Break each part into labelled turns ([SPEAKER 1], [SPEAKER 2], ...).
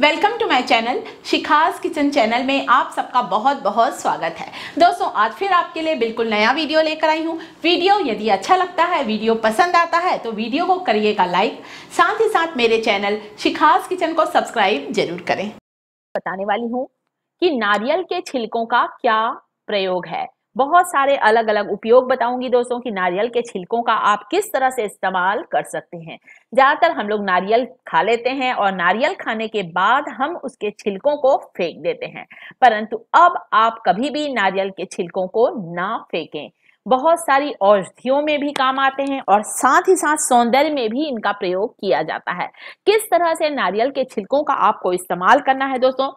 [SPEAKER 1] Welcome to my channel Shikha's kitchen channel में आप सबका बहुत बहुत स्वागत है। दोस्तों, आज फिर आपके लिए बिल्कुल नया वीडियो लेकर आई हूँ। वीडियो यदि अच्छा लगता है, वीडियो पसंद आता है तो वीडियो को करिएगा लाइक। साथ ही साथ मेरे चैनल शिखास किचन को सब्सक्राइब ज़रूर करें।
[SPEAKER 2] बताने वाली हूँ कि नारियल के छिलकों का क्या प्रयोग है। बहुत सारे अलग अलग उपयोग बताऊँगी दोस्तों कि नारियल के छिलकों का आप किस तरह से इस्तेमाल कर सकते हैं। ज़्यादातर हम लोग नारियल खा लेते हैं और नारियल खाने के बाद हम उसके छिलकों को फेंक देते हैं। परंतु अब आप कभी भी नारियल के छिलकों को ना फेंकें। बहुत सारी औषधियों में भी काम आते हैं और साथ ही साथ सौंदर्य में भी इनका प्रयोग किया जाता है। किस तरह से नारियल के छिलकों का आपको इस्तेमाल करना है दोस्तों?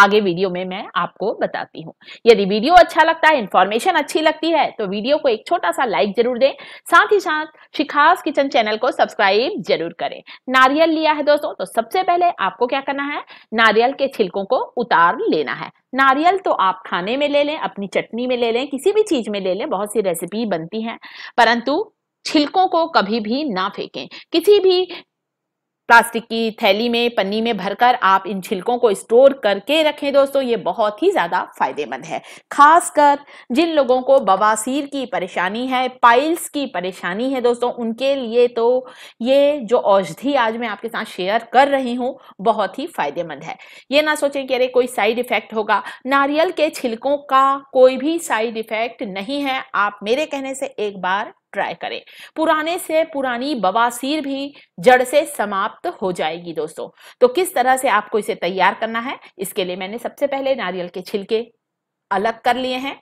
[SPEAKER 2] आगे वीडियो में मैं आपको बताती हूँ। यदि वीडियो अच्छा लगता है इन्फॉर्मेशन अच्छी लगती है तो वीडियो को एक छोटा सा लाइक ज़रूर दें। साथ ही साथ, शिखास किचन चैनल को सब्सक्राइब ज़रूर करें। नारियल लिया है दोस्तों तो सबसे पहले आपको क्या करना है? नारियल के छिलकों को उतार लेना है। नारियल तो आप खाने में ले लें, अपनी चटनी में ले लें, किसी भी चीज़ में ले लें, बहुत सी रेसिपी बनती हैं। परंतु छिलकों को कभी भी ना फेंकें। किसी भी प्लास्टिक की थैली में, पन्नी में भरकर आप इन छिलकों को स्टोर करके रखें दोस्तों, ये बहुत ही ज़्यादा फ़ायदेमंद है। खासकर जिन लोगों को बवासीर की परेशानी है, पाइल्स की परेशानी है दोस्तों, उनके लिए तो ये जो औषधि आज मैं आपके साथ शेयर कर रही हूँ, बहुत ही फ़ायदेमंद है। ये ना सोचें कि अरे कोई साइड इफ़ेक्ट होगा। नारियल के छिलकों का कोई भी साइड इफ़ेक्ट नहीं है। आप मेरे कहने से एक बार ट्राई करें। पुराने से पुरानी बवासीर भी जड़ से समाप्त हो जाएगी दोस्तों। तो किस तरह से आपको इसे तैयार करना है, इसके लिए मैंने सबसे पहले नारियल के छिलके अलग कर लिए हैं।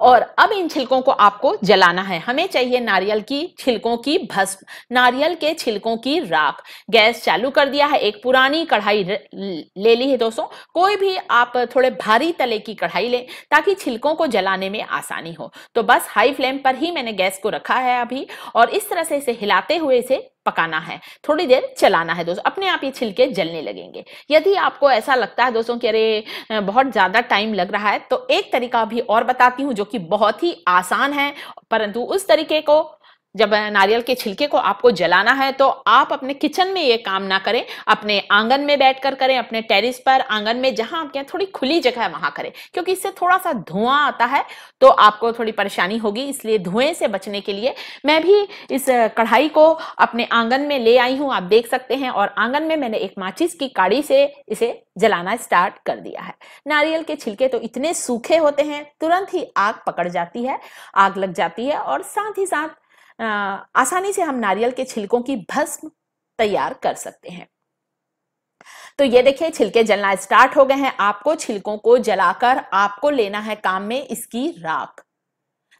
[SPEAKER 2] और अब इन छिलकों को आपको जलाना है। हमें चाहिए नारियल की छिलकों की भस्म, नारियल के छिलकों की राख। गैस चालू कर दिया है, एक पुरानी कढ़ाई ले ली है दोस्तों। कोई भी आप थोड़े भारी तले की कढ़ाई लें, ताकि छिलकों को जलाने में आसानी हो। तो बस हाई फ्लेम पर ही मैंने गैस को रखा है अभी, और इस तरह से इसे हिलाते हुए इसे पकाना है, थोड़ी देर चलाना है दोस्तों, अपने आप ये छिलके जलने लगेंगे। यदि आपको ऐसा लगता है दोस्तों कि अरे बहुत ज़्यादा टाइम लग रहा है तो एक तरीका भी और बताती हूँ जो कि बहुत ही आसान है, परंतु उस तरीके को जब नारियल के छिलके को आपको जलाना है तो आप अपने किचन में ये काम ना करें। अपने आँगन में बैठकर करें, अपने टेरिस पर, आँगन में जहाँ आपके थोड़ी खुली जगह है वहाँ करें, क्योंकि इससे थोड़ा सा धुआँ आता है तो आपको थोड़ी परेशानी होगी, इसलिए धुएँ से बचने के लिए मैं भी इस कढ़ाई को अपने आँगन में ले आई हूँ, आप देख सकते हैं, और आँगन में मैंने एक माचिस की काड़ी से इसे जलाना स्टार्ट कर दिया है। नारियल के छिलके तो इतने सूखे होते हैं, तुरंत ही आग पकड़ जाती है, आग लग जाती है, और साथ ही साथ आसानी से हम नारियल के छिलकों की भस्म तैयार कर सकते हैं। तो ये देखिए, छिलके जलना स्टार्ट हो गए हैं। आपको छिलकों को जलाकर आपको लेना है काम में इसकी राख।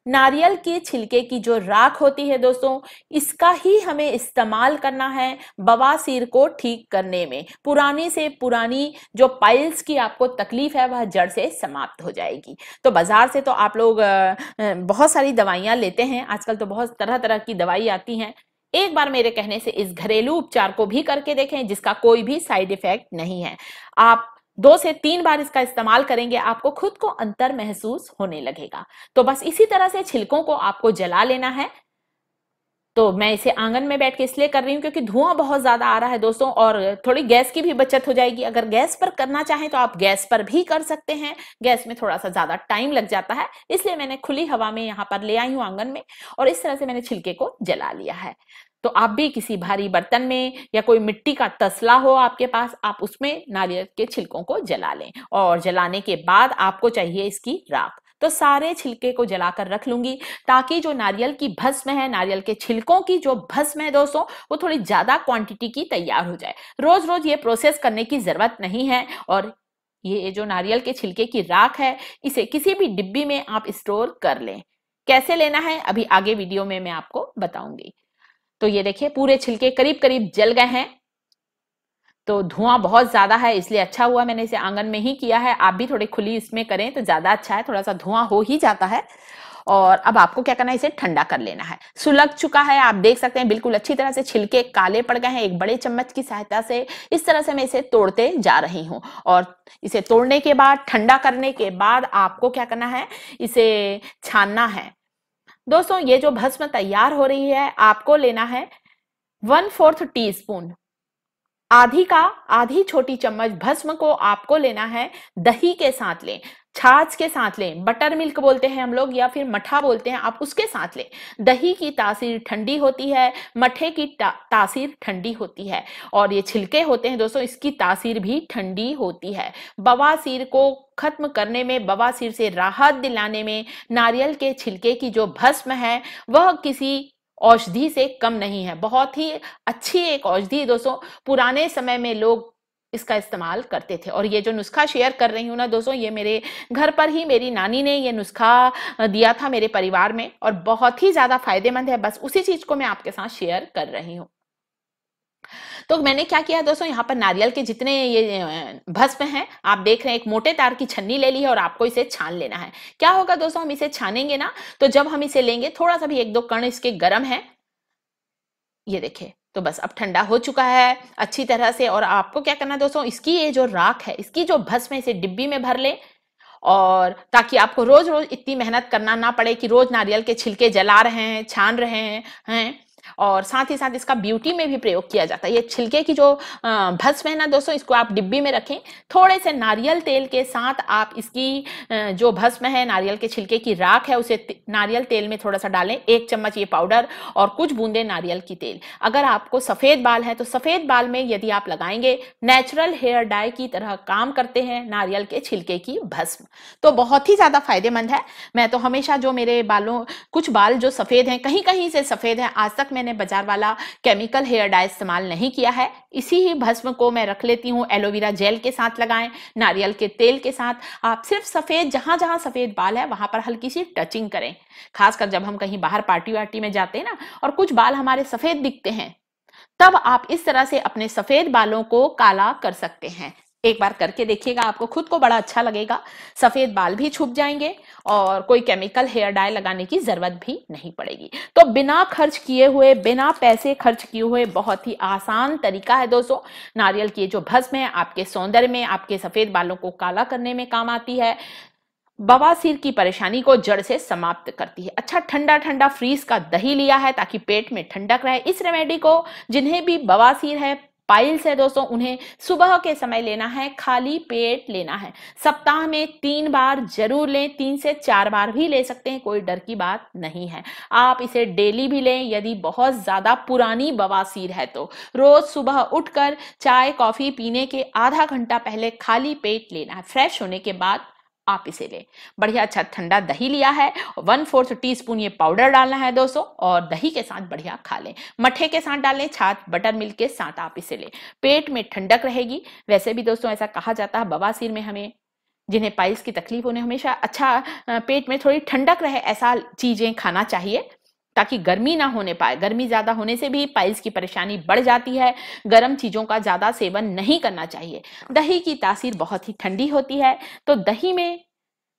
[SPEAKER 2] नारियल के छिलके की जो राख होती है दोस्तों, इसका ही हमें इस्तेमाल करना है बवासीर को ठीक करने में। पुरानी से पुरानी जो पाइल्स की आपको तकलीफ़ है, वह जड़ से समाप्त हो जाएगी। तो बाज़ार से तो आप लोग बहुत सारी दवाइयाँ लेते हैं। आजकल तो बहुत तरह तरह की दवाई आती हैं। एक बार मेरे कहने से इस घरेलू उपचार को भी करके देखें, जिसका कोई भी साइड इफ़ेक्ट नहीं है। आप दो से तीन बार इसका इस्तेमाल करेंगे, आपको खुद को अंतर महसूस होने लगेगा। तो बस इसी तरह से छिलकों को आपको जला लेना है। तो मैं इसे आँगन में बैठ के इसलिए कर रही हूँ क्योंकि धुआँ बहुत ज़्यादा आ रहा है दोस्तों और थोड़ी गैस की भी बचत हो जाएगी। अगर गैस पर करना चाहें तो आप गैस पर भी कर सकते हैं। गैस में थोड़ा सा ज़्यादा टाइम लग जाता है, इसलिए मैंने खुली हवा में यहाँ पर ले आई हूँ आँगन में और इस तरह से मैंने छिलके को जला लिया है। तो आप भी किसी भारी बर्तन में या कोई मिट्टी का तसला हो आपके पास, आप उसमें नारियल के छिलकों को जला लें और जलाने के बाद आपको चाहिए इसकी राख। तो सारे छिलके को जलाकर रख लूँगी ताकि जो नारियल की भस्म है, नारियल के छिलकों की जो भस्म है दोस्तों, वो थोड़ी ज़्यादा क्वांटिटी की तैयार हो जाए। रोज रोज ये प्रोसेस करने की ज़रूरत नहीं है और ये जो नारियल के छिलके की राख है, इसे किसी भी डिब्बी में आप स्टोर कर लें। कैसे लेना है, अभी आगे वीडियो में मैं आपको बताऊँगी। तो ये देखिए, पूरे छिलके करीब करीब जल गए हैं। तो धुआँ बहुत ज़्यादा है, इसलिए अच्छा हुआ मैंने इसे आँगन में ही किया है। आप भी थोड़ी खुली इसमें करें तो ज़्यादा अच्छा है, थोड़ा सा धुआँ हो ही जाता है। और अब आपको क्या करना है, इसे ठंडा कर लेना है। सुलग चुका है, आप देख सकते हैं बिल्कुल अच्छी तरह से छिलके काले पड़ गए हैं, एक बड़े चम्मच की सहायता से इस तरह से मैं इसे तोड़ते जा रही हूँ। और इसे तोड़ने के बाद, ठंडा करने के बाद आपको क्या करना है, इसे छानना है। दोस्तों, ये जो भस्म तैयार हो रही है, आपको लेना है वन फोर्थ टी स्पून
[SPEAKER 1] आधी का आधी छोटी चम्मच भस्म को आपको लेना है दही के साथ लें छाछ के साथ लें बटर मिल्क बोलते हैं हम लोग या फिर मठा बोलते हैं आप उसके साथ लें। दही की तासीर ठंडी होती है मठे की ता, तासीर ठंडी होती है और ये छिलके होते हैं दोस्तों इसकी तासीर भी ठंडी होती है। बवासीर को खत्म करने में बवासीर से राहत दिलाने में नारियल के छिलके की जो भस्म है वह किसी औषधि से कम नहीं है। बहुत ही अच्छी एक औषधि दोस्तों, पुराने समय में लोग इसका इस्तेमाल करते थे। और ये जो नुस्खा शेयर कर रही हूँ ना दोस्तों, ये मेरे घर पर ही मेरी नानी ने ये नुस्खा दिया था मेरे परिवार में और बहुत ही ज़्यादा फ़ायदेमंद है। बस उसी चीज़ को मैं आपके साथ शेयर कर रही हूँ। तो मैंने क्या किया दोस्तों, यहाँ पर नारियल के जितने ये भस्म हैं, आप देख रहे हैं, एक मोटे तार की छन्नी ले ली है और आपको इसे छान लेना है। क्या होगा दोस्तों, हम इसे छानेंगे ना तो जब हम इसे लेंगे थोड़ा सा भी एक दो कण इसके गर्म है। ये देखिए तो बस अब ठंडा हो चुका है, अच्छी तरह से और आपको क्या करना दोस्तों, इसकी ये जो राख है, इसकी जो भस्म है, इसे डिब्बी में भर ले और ताकि आपको रोज रोज इतनी मेहनत करना ना पड़े कि रोज नारियल के छिलके जला रहे हैं, छान रहे हैं हैं। और साथ ही साथ इसका ब्यूटी में भी प्रयोग किया जाता है। ये छिलके की जो भस्म है ना दोस्तों, इसको आप डिब्बी में रखें, थोड़े से नारियल तेल के साथ आप इसकी जो भस्म है, नारियल के छिलके की राख है, उसे नारियल तेल में थोड़ा सा डालें, एक चम्मच ये पाउडर और कुछ बूंदे नारियल की तेल। अगर आपको सफ़ेद बाल है तो सफ़ेद बाल में यदि आप लगाएँगे नेचुरल हेयर डाई की तरह काम करते हैं नारियल के छिलके की भस्म। तो बहुत ही ज़्यादा फ़ायदेमंद है। मैं तो हमेशा जो मेरे बालों, कुछ बाल जो सफ़ेद हैं कहीं कहीं से सफ़ेद है, आज तक मैंने बाज़ार वाला केमिकल हेयर डाई इस्तेमाल नहीं किया है। इसी ही भस्म को मैं रख लेती हूँ एलोवेरा जेल के साथ लगाएँ, नारियल के तेल के साथ। आप सिर्फ़ सफ़ेद, जहाँ जहाँ सफ़ेद बाल है, वहाँ पर हल्की सी टचिंग करें। खासकर जब हम कहीं बाहर पार्टी वार्टी में जाते हैं ना, और कुछ बाल हमारे सफ़ेद दिखते हैं, तब आप इस तरह से अपने सफ़ेद बालों को काला कर सकते हैं। एक बार करके देखिएगा, आपको खुद को बड़ा अच्छा लगेगा। सफ़ेद बाल भी छुप जाएँगे और कोई केमिकल हेयर डाई लगाने की ज़रूरत भी नहीं पड़ेगी। तो बिना खर्च किए हुए, बिना पैसे खर्च किए हुए बहुत ही आसान तरीका है दोस्तों। नारियल की जो भस्म है, आपके सौंदर्य में, आपके सफ़ेद बालों को काला करने में काम आती है। बवासीर की परेशानी को जड़ से समाप्त करती है। अच्छा ठंडा ठंडा फ्रीज का दही लिया है ताकि पेट में ठंडक रहे। इस रेमेडी को जिन्हें भी बवासीर है पाइल्स है दोस्तों, उन्हें सुबह के समय लेना है, खाली पेट लेना है। सप्ताह में तीन बार ज़रूर लें, तीन से चार बार भी ले सकते हैं, कोई डर की बात नहीं है। आप इसे डेली भी लें, यदि बहुत ज़्यादा पुरानी बवासीर है तो। रोज सुबह उठकर चाय, कॉफ़ी पीने के आधा घंटा पहले खाली पेट लेना है। फ्रेश होने के बाद आप इसे लें। बढ़िया अच्छा ठंडा दही लिया है वन फोर्थ टी स्पून ये पाउडर डालना है दोस्तों, और दही के साथ बढ़िया खा लें। मठे के साथ डालें, छाछ बटर मिल्क के साथ आप इसे लें। पेट में ठंडक रहेगी। वैसे भी दोस्तों ऐसा कहा जाता है बवासीर में हमें, जिन्हें पाइल्स की तकलीफ़ उन्हें हमेशा अच्छा पेट में थोड़ी ठंडक रहे, ऐसा चीज़ें खाना चाहिए। ताकि गर्मी ना होने पाए। गर्मी ज़्यादा होने से भी पाइल्स की परेशानी बढ़ जाती है। गर्म चीज़ों का ज़्यादा सेवन नहीं करना चाहिए। दही की तासीर बहुत ही ठंडी होती है। तो दही में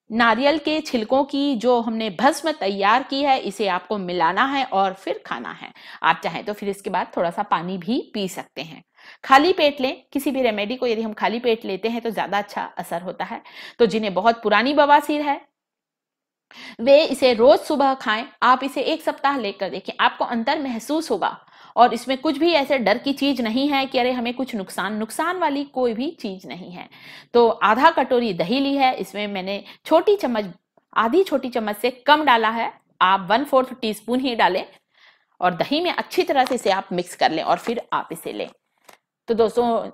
[SPEAKER 1] नारियल के छिलकों की जो हमने भस्म तैयार की है, इसे आपको मिलाना है और फिर खाना है। आप चाहें तो फिर इसके बाद थोड़ा सा पानी भी पी सकते हैं। खाली पेट लें। किसी भी रेमेडी को यदि हम खाली पेट लेते हैं तो ज़्यादा अच्छा असर होता है। तो जिन्हें बहुत पुरानी बवासीर है वे इसे रोज सुबह खाएँ, आप इसे एक सप्ताह लेकर देखें, आपको अंतर महसूस होगा। और इसमें कुछ भी ऐसे डर की चीज़ नहीं है कि अरे हमें कुछ नुकसान नुकसान वाली कोई भी चीज़ नहीं है। तो आधा कटोरी दही ली है, इसमें मैंने छोटी चम्मच, आधी छोटी चम्मच से कम डाला है, आप वन फोर्थ टी स्पून ही डालें और दही में अच्छी तरह से इसे आप मिक्स कर लें और फिर आप इसे लें। तो दोस्तों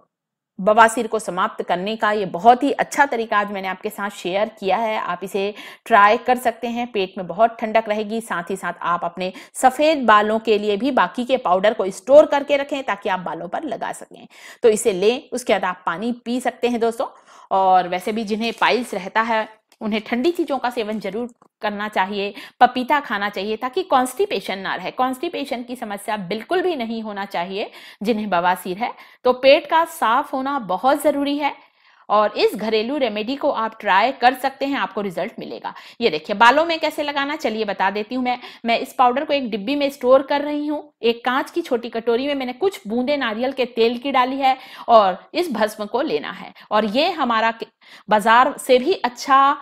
[SPEAKER 1] बवासीर को समाप्त करने का ये बहुत ही अच्छा तरीका आज मैंने आपके साथ शेयर किया है। आप इसे ट्राई कर सकते हैं। पेट में बहुत ठंडक रहेगी, साथ ही साथ आप अपने सफ़ेद बालों के लिए भी बाकी के पाउडर को स्टोर करके रखें ताकि आप बालों पर लगा सकें। तो इसे लें, उसके बाद आप पानी पी सकते हैं दोस्तों। और वैसे भी जिन्हें पाइल्स रहता है उन्हें ठंडी चीज़ों का सेवन ज़रूर करना चाहिए, पपीता खाना चाहिए, ताकि कॉन्स्टिपेशन ना रहे। कॉन्स्टिपेशन की समस्या बिल्कुल भी नहीं होना चाहिए जिन्हें बवासीर है। तो पेट का साफ़ होना बहुत ज़रूरी है। और इस घरेलू रेमेडी को आप ट्राई कर सकते हैं, आपको रिज़ल्ट मिलेगा। ये देखिए, बालों में कैसे लगाना? चलिए बता देती हूँ मैं। मैं इस पाउडर को एक डिब्बी में स्टोर कर रही हूँ। एक कांच की छोटी कटोरी में मैंने कुछ बूंदे नारियल के तेल की डाली है और इस भस्म को लेना है। और ये हमारा बाज़ार से भी अच्छा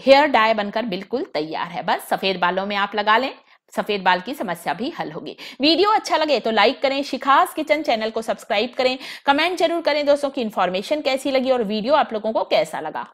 [SPEAKER 1] हेयर डाई बनकर बिल्कुल तैयार है। बस सफ़ेद बालों में आप लगा लें। सफ़ेद बाल की समस्या भी हल होगी। वीडियो अच्छा लगे तो लाइक करें, शिखास किचन चैनल को सब्सक्राइब करें, कमेंट ज़रूर करें दोस्तों की इन्फॉर्मेशन कैसी लगी और वीडियो आप लोगों को कैसा लगा।